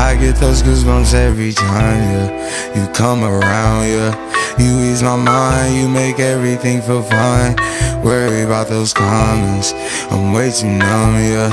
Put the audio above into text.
I get those goosebumps every time, yeah. You come around, yeah. You ease my mind, you make everything feel fine. Worry about those comments, I'm way too numb, yeah.